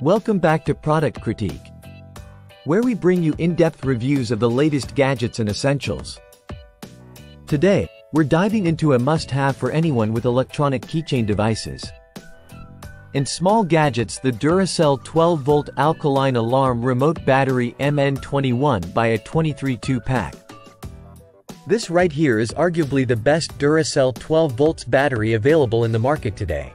Welcome back to Product Critique, where we bring you in-depth reviews of the latest gadgets and essentials. Today, we're diving into a must-have for anyone with electronic keychain devices. In small gadgets the Duracell 12-volt alkaline alarm remote battery MN21 by A23 2-pack. This right here is arguably the best Duracell 12 volts battery available in the market today.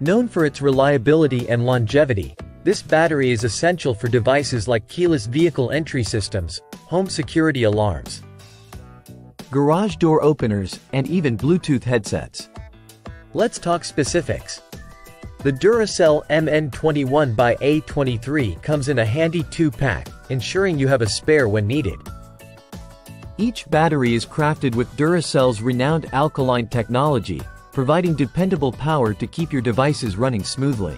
Known for its reliability and longevity, this battery is essential for devices like keyless vehicle entry systems, home security alarms, garage door openers, and even Bluetooth headsets. Let's talk specifics. The Duracell MN21 by A23 comes in a handy 2-pack, ensuring you have a spare when needed. Each battery is crafted with Duracell's renowned alkaline technology, providing dependable power to keep your devices running smoothly.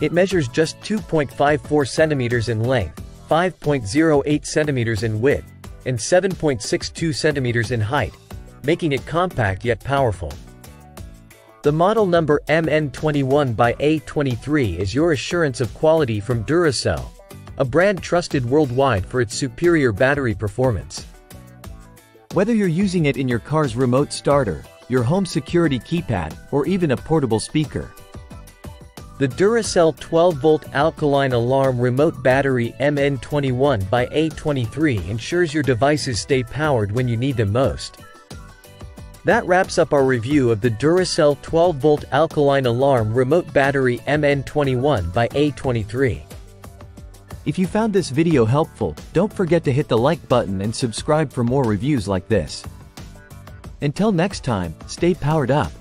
It measures just 2.54 centimeters in length, 5.08 centimeters in width, and 7.62 centimeters in height, making it compact yet powerful. The model number MN21 by A23 is your assurance of quality from Duracell, a brand trusted worldwide for its superior battery performance. Whether you're using it in your car's remote starter, your home security keypad, or even a portable speaker. The Duracell 12-volt alkaline alarm remote battery MN21 by A23 ensures your devices stay powered when you need them most. That wraps up our review of the Duracell 12-volt alkaline alarm remote battery MN21 by A23. If you found this video helpful, don't forget to hit the like button and subscribe for more reviews like this. Until next time, stay powered up.